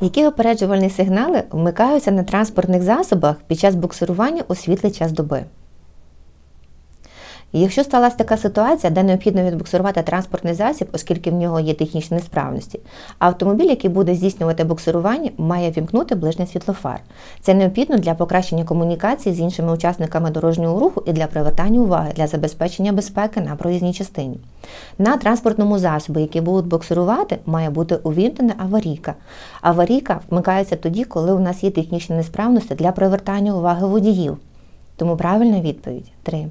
Які опереджувальні сигнали вмикаються на транспортних засобах під час буксирування у світлий час доби? І Якщо сталася така ситуація, де необхідно відбуксирувати транспортний засіб, оскільки в нього є технічні несправності, автомобіль, який буде здійснювати буксирування, має вімкнути ближній світлофар. Це необхідно для покращення комунікації з іншими учасниками дорожнього руху і для привертання уваги для забезпечення безпеки на проїзній частині. На транспортному засобі, який будуть буксирувати, має бути увімкнена аварійка. Аварійка вмикається тоді, коли у нас є технічні несправності для привертання уваги водіїв. Тому правильна відповідь 3.